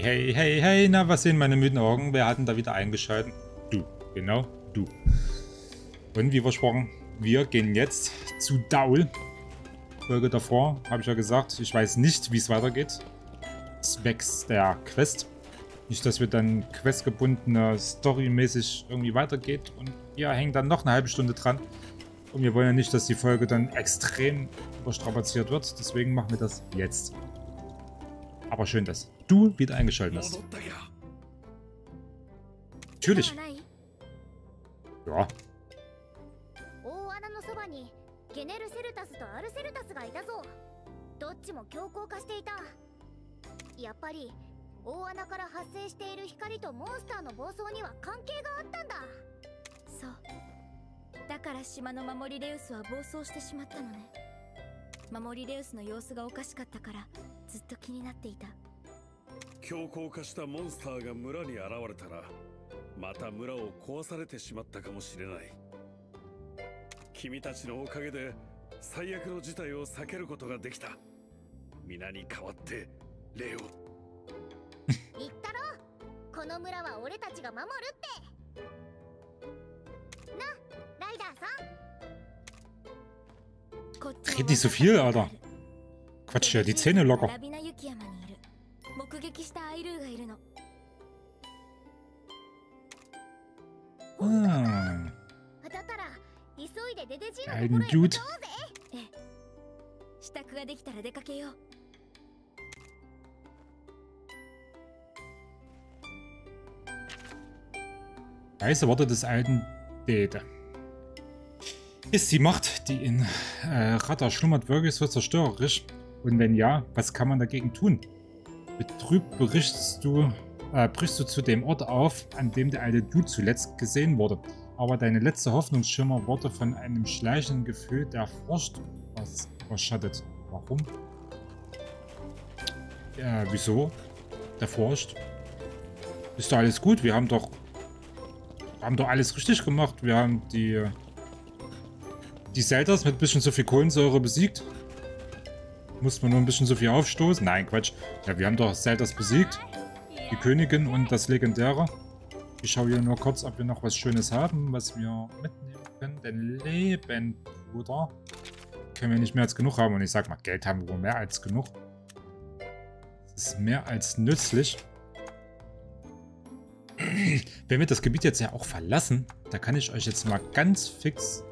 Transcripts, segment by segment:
Hey, hey, hey, na, was sehen meine müden Augen? Wer hat denn da wieder eingeschaltet? Du, genau, du. Und wie versprochen, wir gehen jetzt zu Daul. Folge davor, habe ich ja gesagt, ich weiß nicht, wie es weitergeht. Zwecks der Quest. Nicht, dass wir dann questgebundene Story-mäßig irgendwie weitergeht und ihr hängt dann noch eine halbe Stunde dran. Und wir wollen ja nicht, dass die Folge dann extrem überstrapaziert wird. Deswegen machen wir das jetzt. Aber schön, dass du wieder eingeschaltet hast. Natürlich. Ja. 大穴のそばにゲネルセルタスとアルセルタスがいたぞどっちも強硬化していたやっぱり大穴から発生している光とモンスターの暴走には関係があったんだそうだから島の守りレウスは暴走してしまったのね守りレウスの様子がおかしかったからずっと気になっていた強硬化したモンスターが村に現れたらまた村を壊されてしまったかもしれない。君たちのおかげで最悪の事態を避けることができた。皆に代わってレオ言ったろこの村は俺たちが守るって。なライダーさん。こっち Red nicht so viel, Alter. Quatsch ja die Zähne locker. einen Dude. Weiße Worte des alten Dete. Ist die Macht, die in äh, Rata schlummert, wirklich so zerstörerisch? Und wenn ja, was kann man dagegen tun? Betrübt berichtest du, äh, brichst du zu dem Ort auf, an dem der alte Dude zuletzt gesehen wurde. Aber deine letzte Hoffnungsschimmer wurde von einem schleichenden Gefühl der Furcht überschattet. Warum? Ja, wieso? Der Furcht? Ist doch alles gut? Wir haben doch haben doch alles richtig gemacht. Wir haben die die Zeldas mit ein bisschen so viel Kohlensäure besiegt. Muss man nur ein bisschen so viel aufstoßen? Nein, Quatsch. Ja, wir haben doch Zeldas besiegt. Die Königin und das Legendäre. Ich schaue hier nur kurz, ob wir noch was Schönes haben, was wir mitnehmen können. Denn Leben, Bruder, können wir nicht mehr als genug haben. Und ich sag mal, Geld haben wir wohl mehr als genug. Das ist mehr als nützlich. Wenn wir das Gebiet jetzt ja auch verlassen, da kann ich euch jetzt mal ganz fix...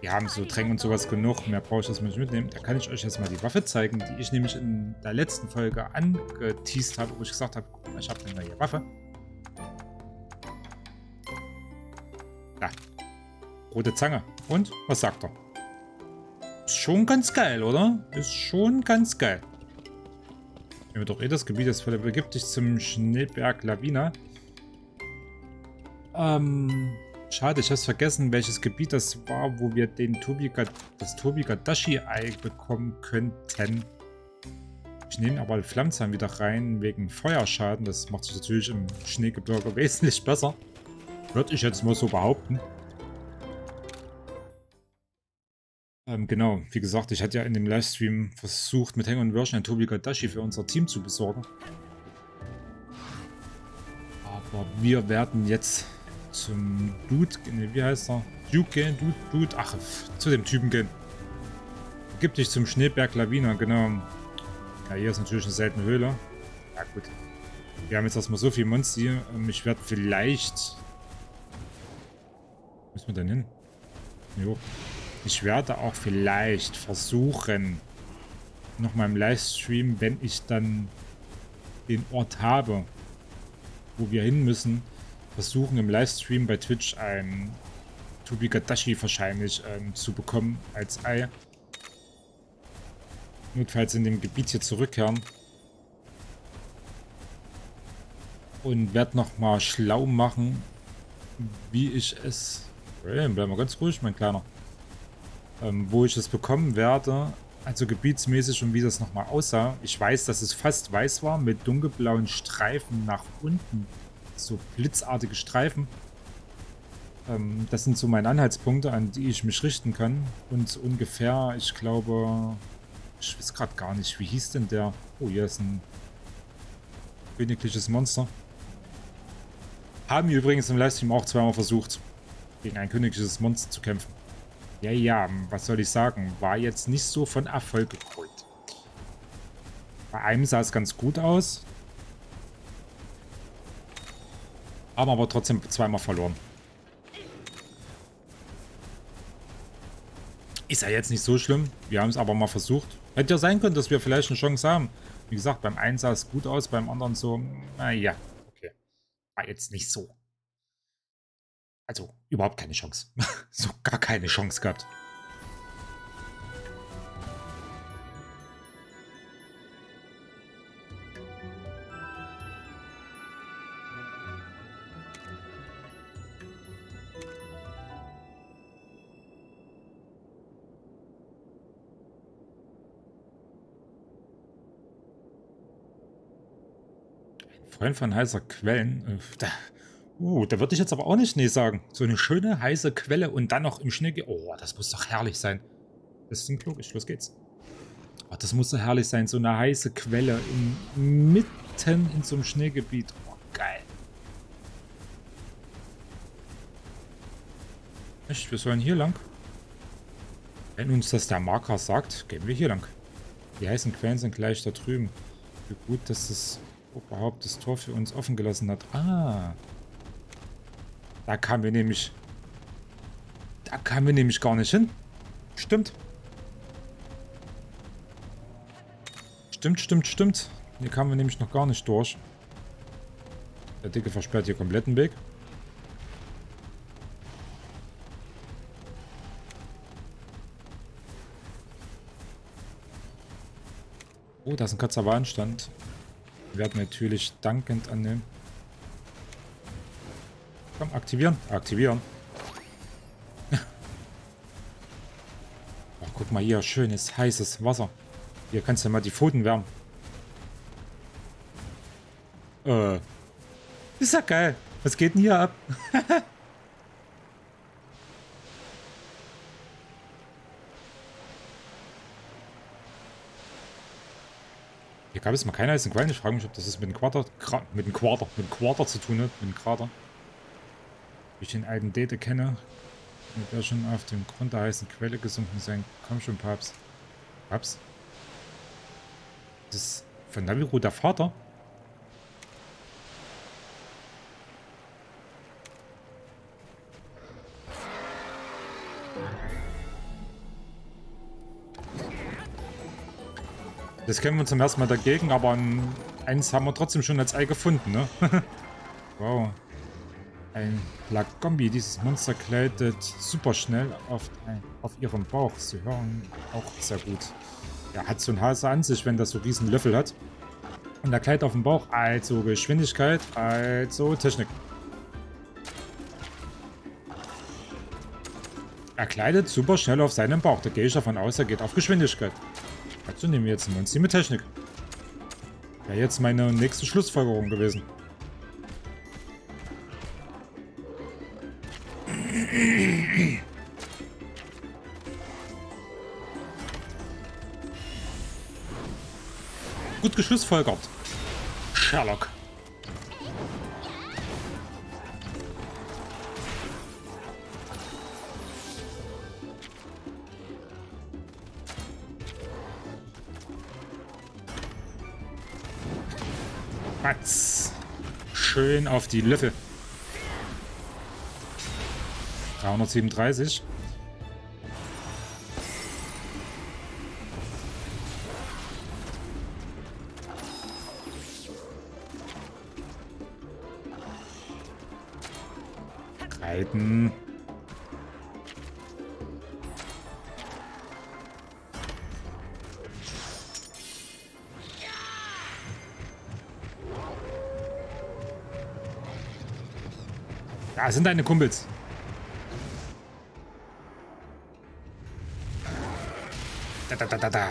Wir haben so Tränke und sowas genug, mehr brauche ich das nicht mitnehmen. Da kann ich euch jetzt mal die Waffe zeigen, die ich nämlich in der letzten Folge angeteased habe, wo ich gesagt habe, guck mal, ich habe eine neue Waffe. Da. Rote Zange. Und? Was sagt er? Ist schon ganz geil, oder? Ist schon ganz geil. Wenn wir doch eh das Gebiet ist, begib dich zum Schneeberg Lavina. Ähm, schade, ich hab's vergessen, welches Gebiet das war, wo wir den Tobiga, das Tobigadashi-Ei bekommen könnten. Ich nehme aber Flammzahn wieder rein, wegen Feuerschaden. Das macht sich natürlich im Schneegebirge wesentlich besser. Würde ich jetzt mal so behaupten. Ähm, genau, wie gesagt, ich hatte ja in dem Livestream versucht, mit Hang und Version ein Tobigadashi für unser Team zu besorgen. Aber wir werden jetzt zum Dude, ne, wie heißt er? Duke gehen, Dude, Dude, ach, zu dem Typen gehen. Gib dich zum Schneeberg Lawina, genau. Ja, hier ist natürlich eine seltene Höhle. Ja, gut. Wir haben jetzt erstmal so viel Monster. Ähm, Ich werde vielleicht... Wo müssen wir denn hin? Jo. Ich werde auch vielleicht versuchen, noch mal im Livestream, wenn ich dann den Ort habe, wo wir hin müssen, versuchen im Livestream bei Twitch ein Tobigadashi wahrscheinlich ähm, zu bekommen als Ei. Notfalls in dem Gebiet hier zurückkehren. Und werde noch mal schlau machen, wie ich es... Hey, bleib mal ganz ruhig, mein Kleiner. Ähm, wo ich es bekommen werde, also gebietsmäßig und wie das nochmal aussah. Ich weiß, dass es fast weiß war, mit dunkelblauen Streifen nach unten. So blitzartige Streifen. Ähm, das sind so meine Anhaltspunkte, an die ich mich richten kann. Und ungefähr, ich glaube, ich weiß gerade gar nicht, wie hieß denn der? Oh, hier ist ein Königliches Monster. Haben wir übrigens im Livestream auch zweimal versucht, gegen ein königliches Monster zu kämpfen. Ja, ja, was soll ich sagen? War jetzt nicht so von Erfolg gekrönt. Bei einem sah es ganz gut aus. Haben aber trotzdem zweimal verloren. Ist ja jetzt nicht so schlimm. Wir haben es aber mal versucht. Hätte ja sein können, dass wir vielleicht eine Chance haben. Wie gesagt, beim einen sah es gut aus, beim anderen so, naja, okay. War jetzt nicht so. Also, überhaupt keine Chance. so gar keine Chance gehabt. Freund von heißer Quellen. Äh, da, uh, da würde ich jetzt aber auch nicht nee sagen. So eine schöne heiße Quelle und dann noch im Schnee. Oh, das muss doch herrlich sein. Das ist logisch. Los geht's. Oh, das muss doch herrlich sein. So eine heiße Quelle in, mitten in so einem Schneegebiet. Oh, geil. Echt? Wir sollen hier lang? Wenn uns das der Marker sagt, gehen wir hier lang. Die heißen Quellen sind gleich da drüben. Wie gut, dass es überhaupt das Tor für uns offen gelassen hat. Ah. Da kamen wir nämlich... Da kamen wir nämlich gar nicht hin. Stimmt. Stimmt, stimmt, stimmt. Hier kamen wir nämlich noch gar nicht durch. Der Dicke versperrt hier kompletten Weg. Oh, da ist ein Katzawanstand. Werden natürlich dankend annehmen. Komm, aktivieren. Aktivieren. oh, guck mal hier, schönes, heißes Wasser. Hier kannst du mal die Pfoten wärmen. Äh. Ist ja geil. Was geht denn hier ab? Hier gab es mal keine heißen Quellen. Ich frage mich, ob das ist mit dem Quader, mit dem Quader, mit dem Quader zu tun hat, mit dem Krater. Wie ich den alten Dete kenne, wird er schon auf dem Grund der heißen Quelle gesunken sein. Komm schon, Paps. Paps? Das ist von Naviru der Vater? Das kämpfen wir zum ersten Mal dagegen, aber eins haben wir trotzdem schon als Ei gefunden, ne? wow. Ein Lagombi. Dieses Monster gleitet super schnell auf, auf ihrem Bauch. Sie hören auch sehr gut. Er hat so ein Hase an sich, wenn das so riesen Löffel hat. Und er gleitet auf dem Bauch. Also Geschwindigkeit, also Technik. Er gleitet super schnell auf seinem Bauch. Da gehe ich davon aus, er geht auf Geschwindigkeit. Also nehmen wir jetzt ein Monster mit Technik. Wäre jetzt meine nächste Schlussfolgerung gewesen. Gut geschlussfolgert. Sherlock. Schön auf die Löffel. 337. Da sind deine Kumpels. Da, da, da, da, da.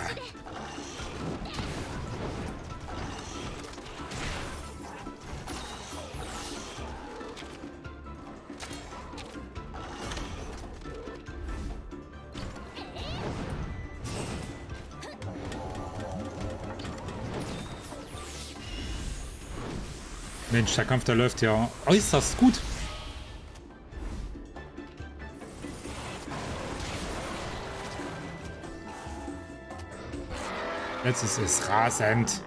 Mensch, der Kampf, der läuft ja äußerst gut. Jetzt ist es rasend.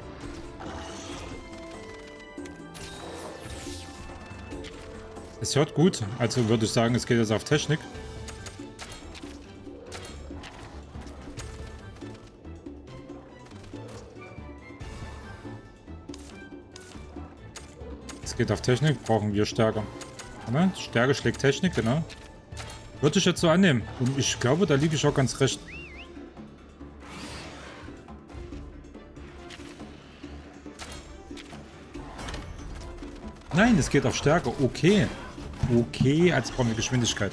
Es hört gut, also würde ich sagen, es geht jetzt auf Technik. Es geht auf Technik, brauchen wir Stärke. Stärke schlägt Technik, genau. Würde ich jetzt so annehmen. Und ich glaube, da liege ich auch ganz recht. Es geht auf Stärke. Okay. Okay, als brauchen wir Geschwindigkeit.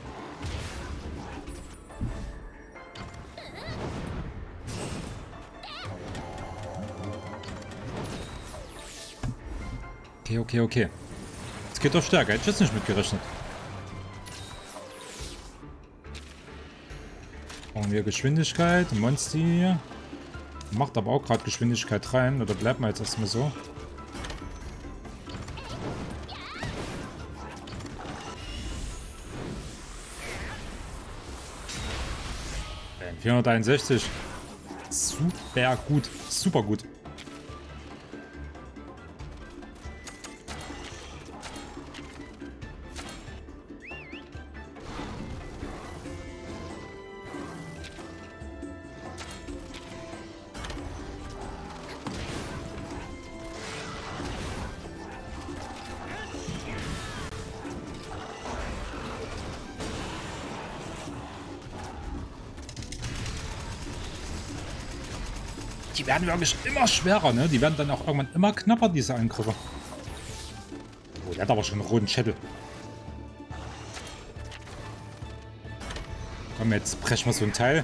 Okay, okay, okay. Es geht auf Stärke. Hätte ich jetzt nicht mitgerechnet. Brauchen wir Geschwindigkeit. Monsti. Macht aber auch gerade Geschwindigkeit rein. Oder bleibt mal jetzt erstmal so. 461. Super gut. Super gut. Werden wirklich immer schwerer, ne? Die werden dann auch irgendwann immer knapper, diese Angriffe. Oh, der hat aber schon einen roten Schädel. Komm, jetzt brechen wir so ein Teil.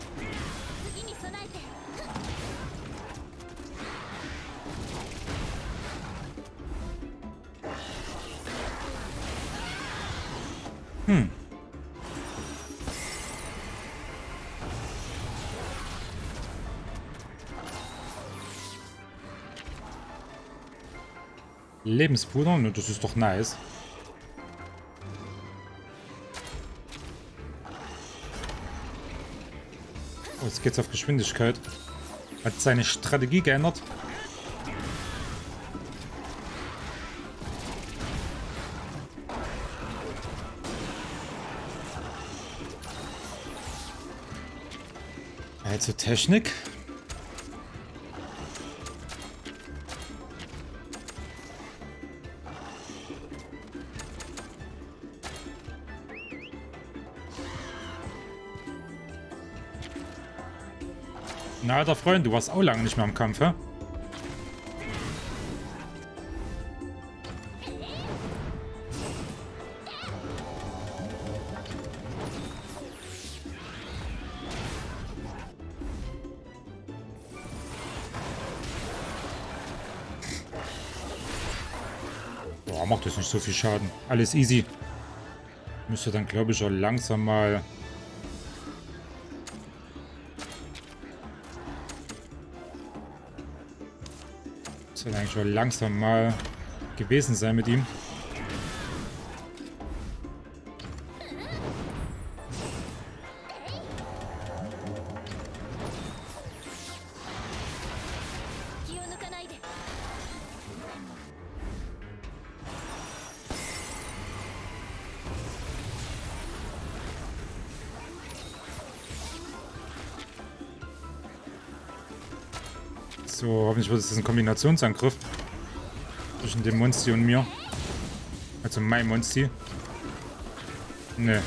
Hm. Lebenspuder, ne, das ist doch nice. Oh, jetzt geht's auf Geschwindigkeit. Hat seine Strategie geändert. Also Technik. Alter Freund, du warst auch lange nicht mehr im Kampf, hä? Boah, macht das nicht so viel Schaden. Alles easy. Müsste dann, glaube ich, auch langsam mal Soll eigentlich schon langsam mal gewesen sein mit ihm. Wird es ein Kombinationsangriff. Zwischen dem Monsti und mir. Also mein Monsti. Ne.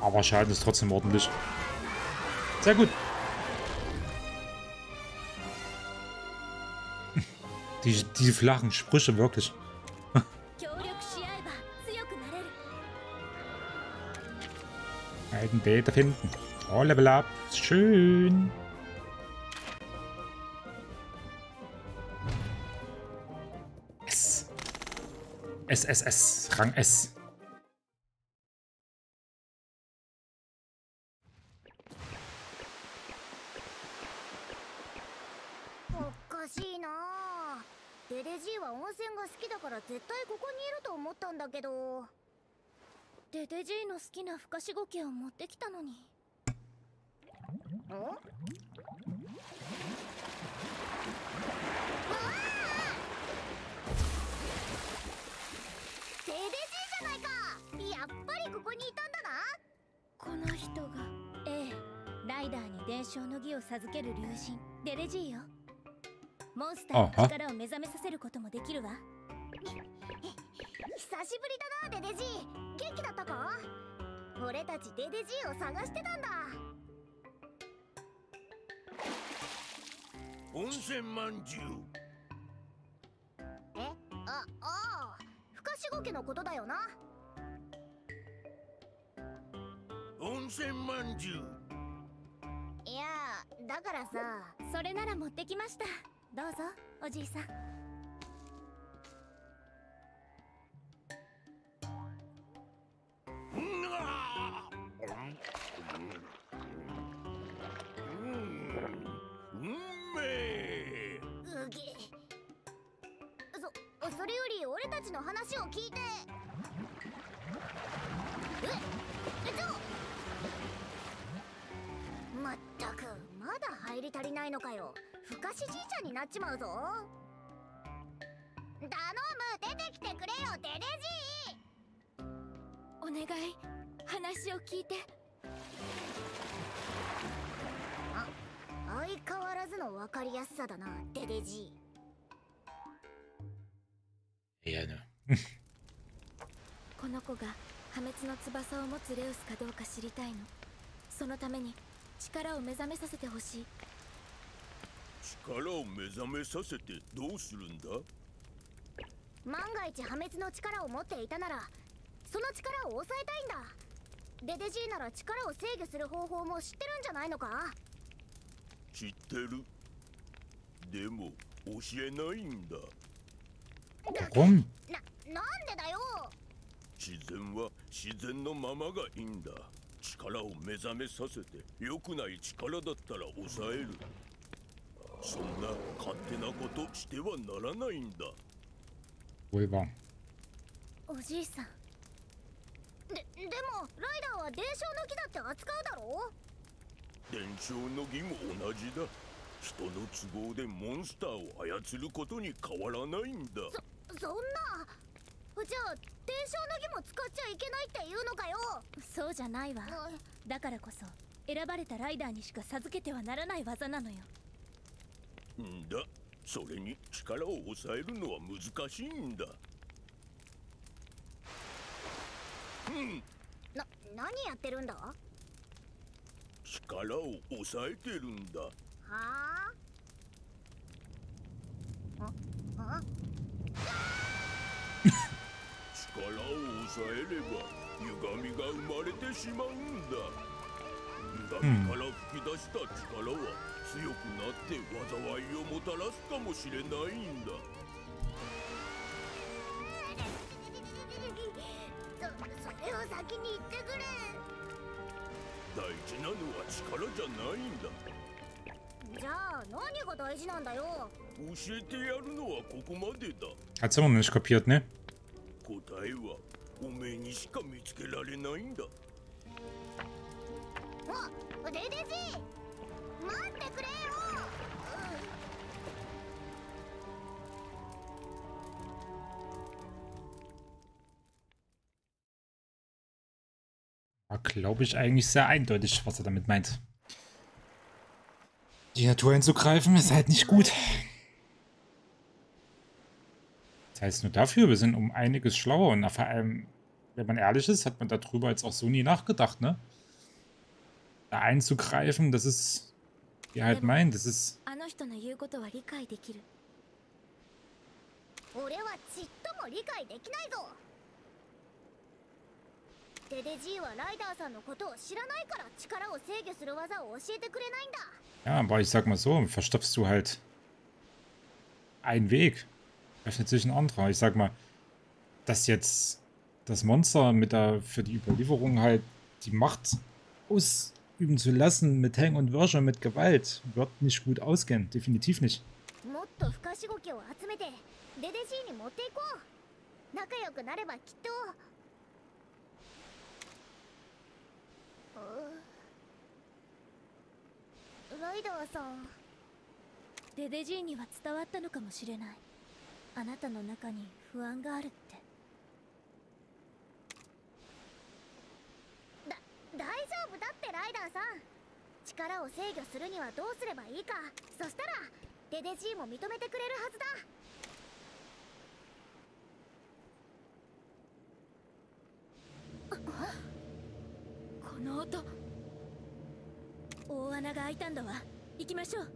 Aber Schaden ist trotzdem ordentlich. Sehr gut. Die, die flachen Sprüche, wirklich. Einen Beta finden. Oh, Level Up. Schön. S. S, S, Rang S. デデジーは温泉が好きだから絶対ここにいると思ったんだけどデデジーの好きな深しごきを持ってきたのに伝承の儀を授ける竜神デレジーよ。モンスターの力を目覚めさせることもできるわ。久しぶりだなデデジー。元気だったか？俺たちデデジーを探してたんだ温泉まんじゅう。え？あああ。ふかしご家のことだよな。温泉まんじゅう。いやだからさそれなら持ってきました。どうぞおじいさんちの話を聞いて。ええちょまったくまだ入り足りないのかよ。ふかしじいちゃんになっちまうぞ。頼む出てきてくれよデデお願い話を聞いて。ジー相変わらずの分かりやすさだなデデジ Ja, この子が破滅の翼を持つレウスかどうか知りたいの。そのために力を目覚めさせてほしい。力を目覚めさせてどうするんだ？万が一破滅の力を持っていたならその力を抑えたいんだ。デデジーなら力を制御する方法も知ってるんじゃないのか？知ってる。でも教えないんだ?ななんでだよ？自然は自然のままがいいんだ。力を目覚めさせて良くない力だったら抑える。そんな勝手なことしてはならないんだ。Wohl wahr. おじいさん。ででもライダーは伝承の木だって扱うだろ？伝承の儀も同じだ。人の都合でモンスターを操ることに変わらないんだ。そんなじゃあ伝承の儀も使っちゃいけないって言うのかよ。そうじゃないわ。だからこそ選ばれたライダーにしか授けてはならない技なのよ。んだ。それに力を抑えるのは難しいんだ。うん。な何やってるんだ？は力を抑えてるんだ。あ？ああ？力を抑えれば歪みが生まれてしまうんだ。歪みから吹き出した力は強くなって災いをもたらすかもしれないんだ。そそれを先に言ってくれ。大事なのは力じゃないんだ。じゃあ何が大事なんだよ。教えてやるのはここまでだ。nicht kapiert, ne? 答えはおめえにしか見つけられないんだあデデジ待ってくれよ、 War, glaube ich, eigentlich sehr eindeutig, was er damit meint. Die Natur einzugreifen ist halt nicht gut. Das heißt nur dafür, wir sind um einiges schlauer. Und vor allem, wenn man ehrlich ist, hat man darüber jetzt auch so nie nachgedacht, ne? Da einzugreifen, das ist, wie halt genau. meint, das ist... Ja, aber ich sag mal so, verstopfst du halt einen Weg öffnet sich ein anderer. Ich sag mal, dass jetzt das Monster mit der, für die Überlieferung halt die Macht ausüben zu lassen mit Hang und Wörcher, mit Gewalt, wird nicht gut ausgehen. Definitiv nicht. Raider さんデデジーには伝わったのかもしれないあなたの中に不安があるって。だ大丈夫だってライダーさん。力を制御するにはどうすればいいか。そしたらデデジーも認めてくれるはずだ。この音。大穴が開いたんだわ。行きましょう。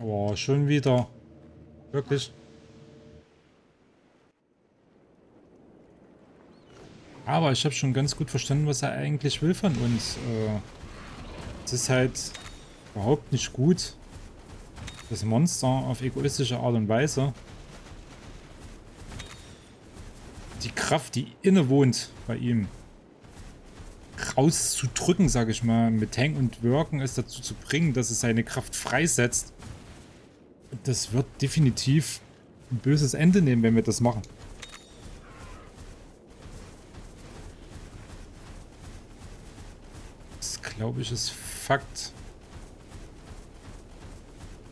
Oh, schon wieder. Wirklich. Aber ich habe schon ganz gut verstanden, was er eigentlich will von uns. Äh, es ist halt überhaupt nicht gut, das Monster auf egoistische Art und Weise die Kraft, die innewohnt bei ihm, rauszudrücken, sage ich mal, mit Hang und Wirken, es dazu zu bringen, dass es seine Kraft freisetzt. Das wird definitiv ein böses Ende nehmen, wenn wir das machen. Das glaube ich ist Fakt.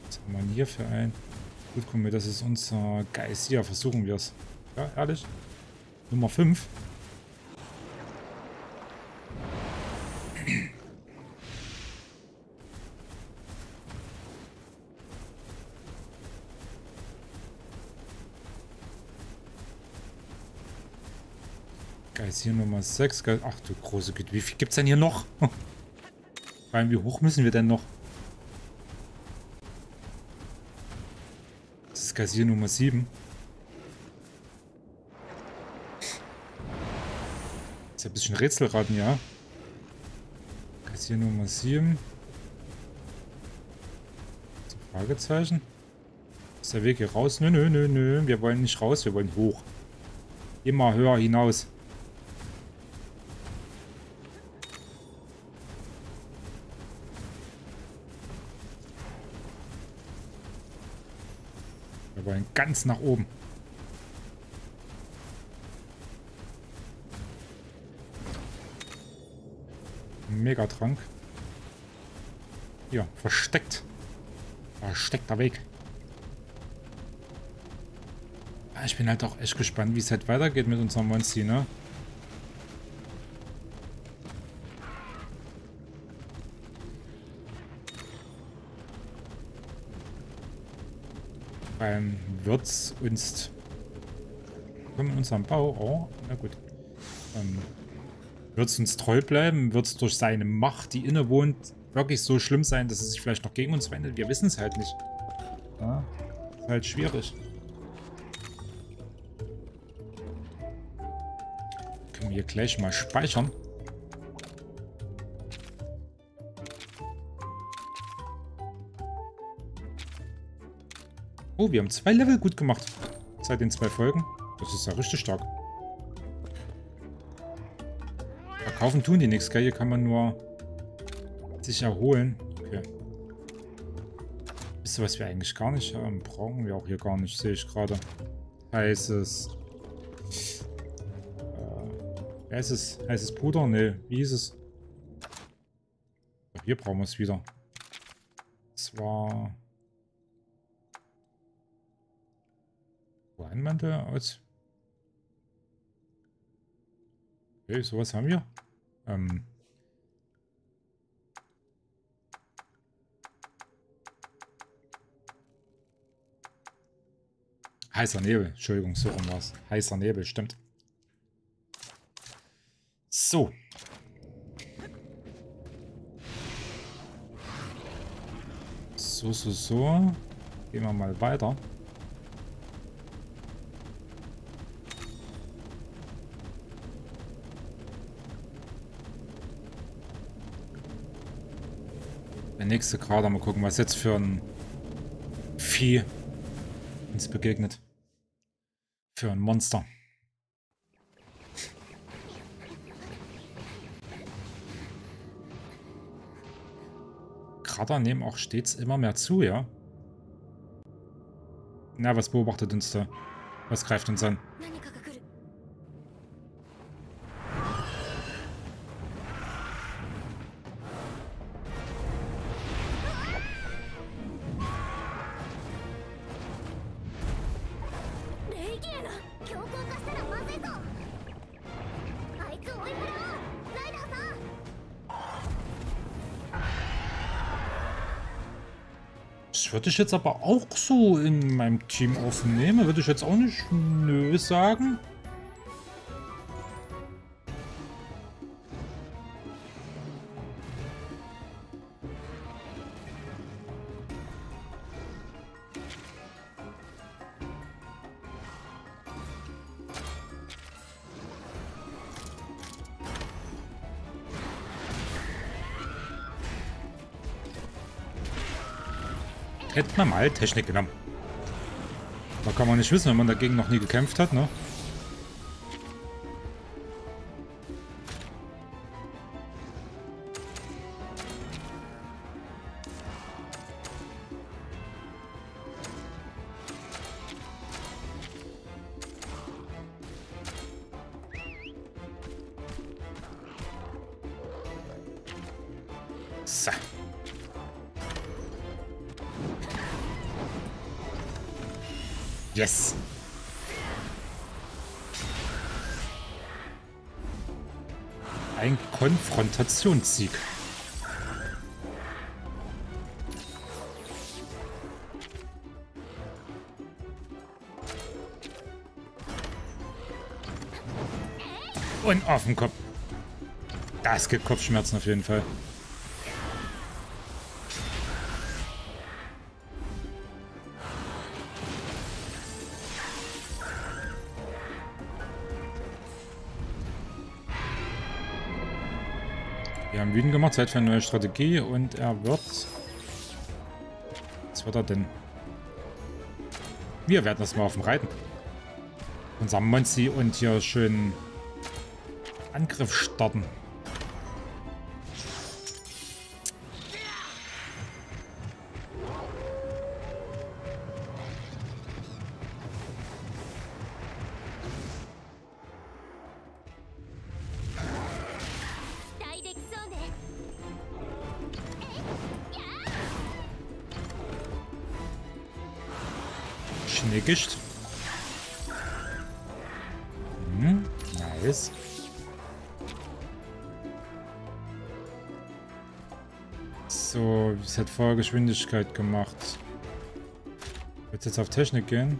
Was haben wir hier für ein? Gut, guck mal, das ist unser Geist. Ja, versuchen wir es. Ja, ehrlich? Nummer 5. Geist hier Nummer 6. Ach du große Güte, wie viel gibt es denn hier noch? Vor allem, wie hoch müssen wir denn noch? Das ist hier Nummer 7. Das ist ein bisschen Rätselraten, ja. Kassier Nummer 7. Fragezeichen. Ist der Weg hier raus? Nö, nö, nö, nö. Wir wollen nicht raus, wir wollen hoch. Immer höher hinaus. Wir wollen ganz nach oben. Megatrank. Ja, versteckt. Versteckter Weg. Ah, Ich bin halt auch echt gespannt, wie es halt weitergeht mit unserem Monster, ne? Ähm, wird's uns... Kommen in unserem Bau... Oh, na gut. Ähm, wird es uns treu bleiben? Wird es durch seine Macht, die innewohnt, wirklich so schlimm sein, dass es sich vielleicht noch gegen uns wendet? Wir wissen es halt nicht. Ja, ist halt schwierig. Können wir hier gleich mal speichern. Oh, wir haben zwei Level gut gemacht. Seit den zwei Folgen. Das ist ja richtig stark. Verkaufen tun die nichts, gell? Hier kann man nur sich erholen. Okay. Wisst ihr, was wir eigentlich gar nicht haben? Brauchen wir auch hier gar nicht, sehe ich gerade. Heißes... Äh, heißes, heißes Puder? Ne, wie hieß es? Hier brauchen wir es wieder. Zwar... Weinmantel aus... Okay, sowas haben wir. Ähm. Heißer Nebel. Entschuldigung, so rum war es. Heißer Nebel, stimmt. So. So, so, so. Gehen wir mal weiter. Der nächste Krater. Mal gucken, was jetzt für ein Vieh uns begegnet. Für ein Monster. Krater nehmen auch stets immer mehr zu, ja? Na, was beobachtet uns da? Was greift uns an? Würde ich jetzt aber auch so in meinem Team aufnehmen. Würde ich jetzt auch nicht nö sagen. Hätte man mal Technik genommen. Da kann man nicht wissen, wenn man dagegen noch nie gekämpft hat, ne? So. Yes. Ein Konfrontationssieg. Und auf den Kopf. Das gibt Kopfschmerzen auf jeden Fall. Wütend gemacht, Zeit für eine neue Strategie und er wird... Was wird er denn? Wir werden das mal auf dem Reiten. Unser Monzi und hier schön Angriff starten. Schnickicht. Hm, nice. So, es hat vorher Geschwindigkeit gemacht. Wird jetzt auf Technik gehen?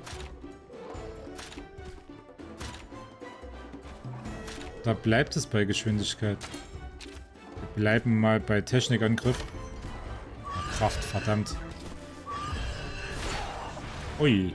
Da bleibt es bei Geschwindigkeit. Wir bleiben mal bei Technikangriff. Kraft, verdammt. Ui.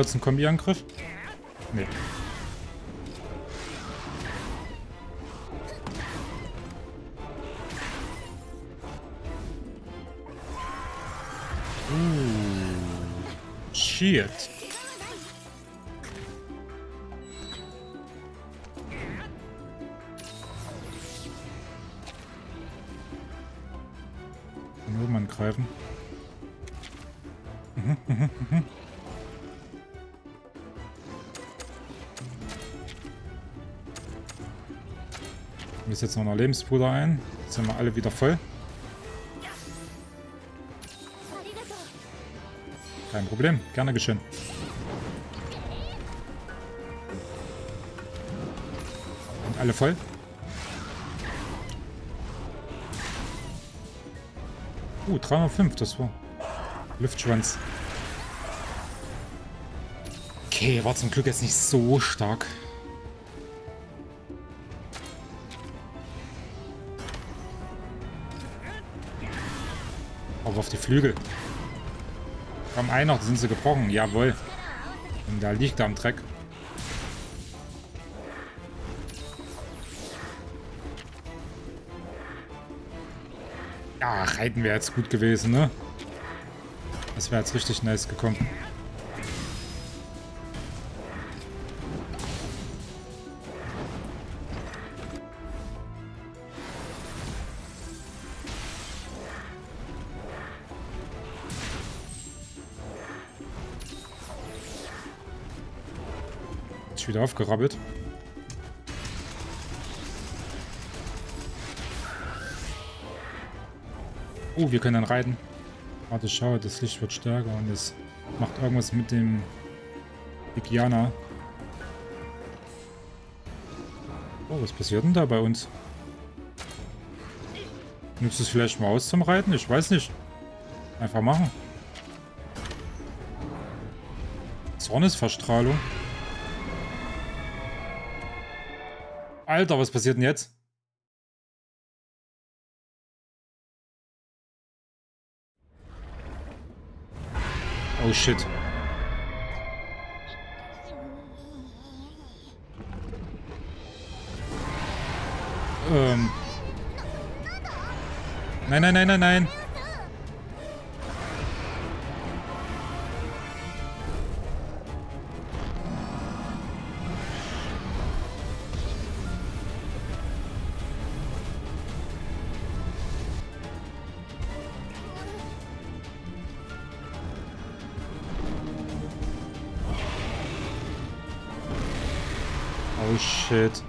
Ja, wird's ein Kombi-Angriff? Nee. Uh, shit. uns jetzt noch eine Lebenspuder ein. Jetzt sind wir alle wieder voll. Kein Problem, gerne geschehen. Und alle voll. Uh, 305, das war Luftschwanz. Okay, war zum Glück jetzt nicht so stark. Die Flügel. Komm, einer, da sind sie gebrochen. Jawohl. Und da liegt er am Dreck. Ja, reiten wäre jetzt gut gewesen, ne? Das wäre jetzt richtig nice gekommen. Wieder aufgerabbelt. Oh, wir können dann reiten. Warte, schau, das Licht wird stärker und es macht irgendwas mit dem Igiana. Oh, was passiert denn da bei uns? Nutzt es vielleicht mal aus zum Reiten? Ich weiß nicht. Einfach machen. Zornesverstrahlung. Alter, was passiert denn jetzt? Oh shit. Ähm. Nein, nein, nein, nein, nein. Shit.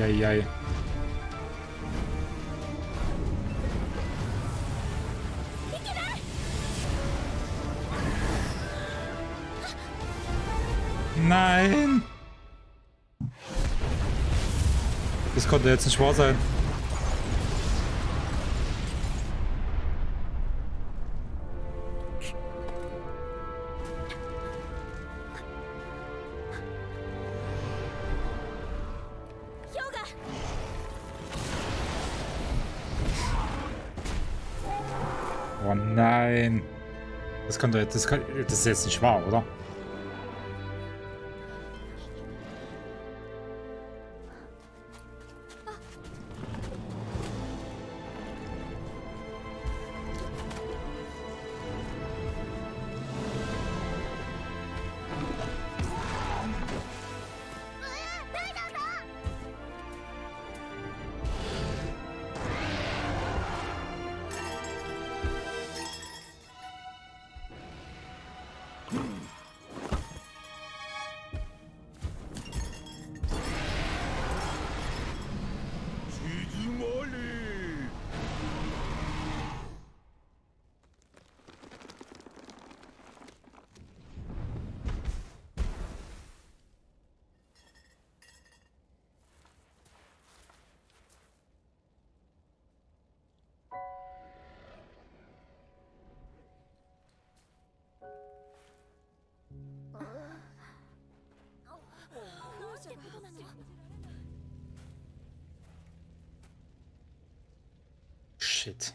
Eieiei. Nein! Das konnte jetzt nicht wahr sein. Kann doch jetzt, das, das ist jetzt nicht wahr, oder? Shit.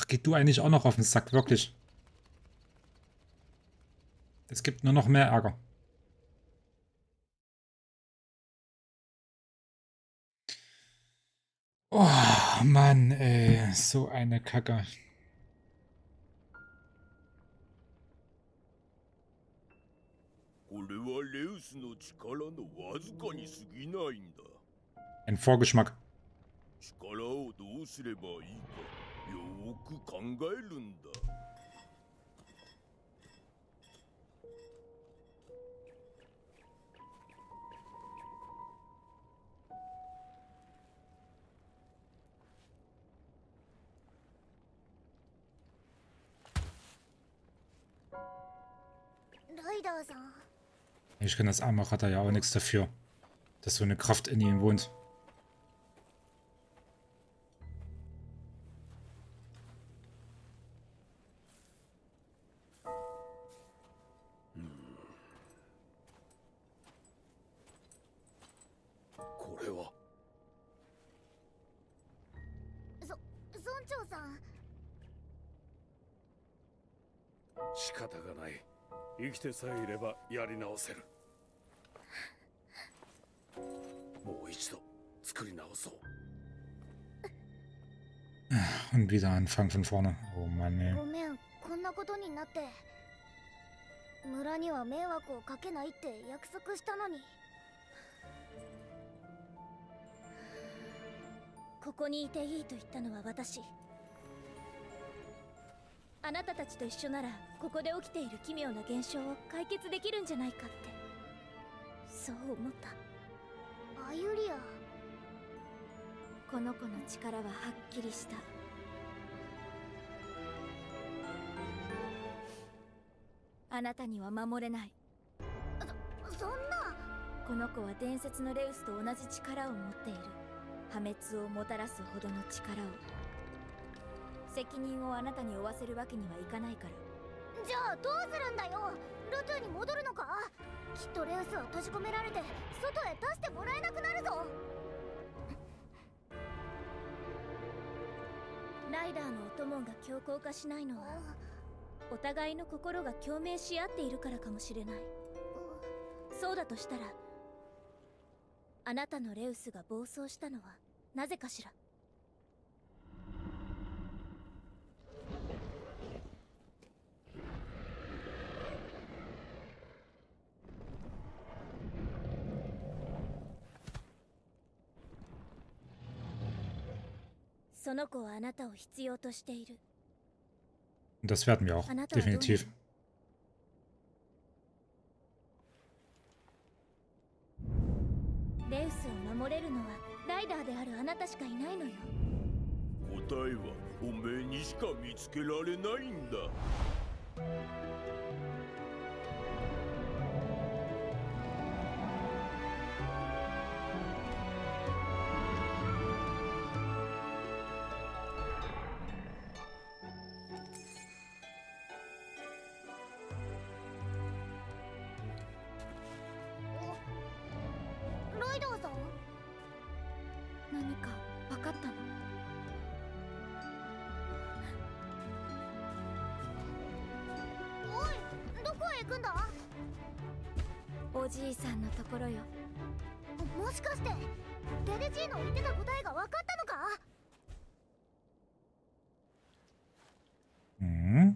Ach, geht du eigentlich auch noch auf den Sack, wirklich. Es gibt nur noch mehr Ärger. Oh, Mann, ey. So eine Kacke. Kolle. Ein Vorgeschmack. Ich kenne das Armach, hat er ja auch nichts dafür, dass so eine Kraft in ihm wohnt. 生きてさえいればやり直せる。もう一度作り直そう。Und wieder anfangen von vorne. Oh Mann, ey. ごめんこんなことになって。村には迷惑をかけないって約束したのに。ここにいていいと言ったのは私あなたたちと一緒ならここで起きている奇妙な現象を解決できるんじゃないかって。そう思った。アユリア。この子の力ははっきりした。あなたには守れない。そんな。この子は伝説のレウスと同じ力を持っている。破滅をもたらすほどの力を責任をあなたに負わせるわけにはいかないから。じゃあどうするんだよ？ルトゥに戻るのか？きっとレウスは閉じ込められて外へ出してもらえなくなるぞ。ライダーのお供が強硬化しないのはお互いの心が共鳴し合っているからかもしれない。そうだとしたらあなたのレウスが暴走したのはなぜかしらその子はあなたを必要としている Und das werden wir auch. Definitiv. じいさんのところよもしかしてデレジーの言ってた答えが分かったのか Mhm.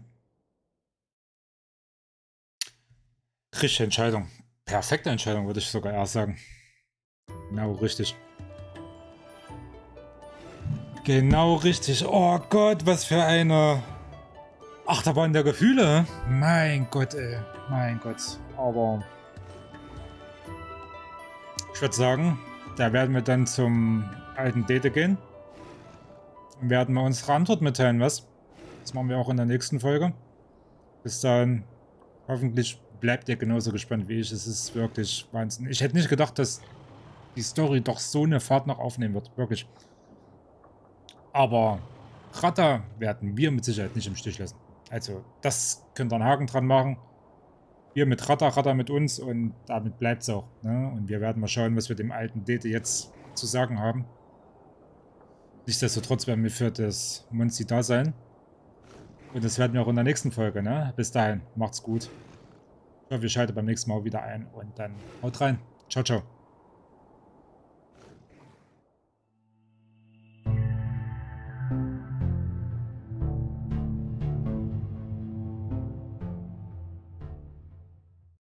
Richtige Entscheidung. Perfekte Entscheidung, würde ich sogar eher sagen. Genau richtig. Genau richtig. Oh Gott, was für eine Achterbahn der Gefühle. Mein Gott, ey. Mein Gott. Aber ich würde sagen, da werden wir dann zum alten Date gehen. Und werden wir unsere Antwort mitteilen, was? Das machen wir auch in der nächsten Folge. Bis dann. Hoffentlich bleibt ihr genauso gespannt wie ich. Es ist wirklich Wahnsinn. Ich hätte nicht gedacht, dass die Story doch so eine Fahrt noch aufnehmen wird. Wirklich. Aber Rata werden wir mit Sicherheit nicht im Stich lassen. Also, das könnt ihr einen Haken dran machen. Wir mit Rata, Rata mit uns und damit bleibt es auch. Ne? Und wir werden mal schauen, was wir dem alten Dete jetzt zu sagen haben. Nichtsdestotrotz werden wir für das Monzi da sein. Und das werden wir auch in der nächsten Folge, ne? Bis dahin, macht's gut. Ja, wir schalten beim nächsten Mal wieder ein und dann haut rein. Ciao, ciao.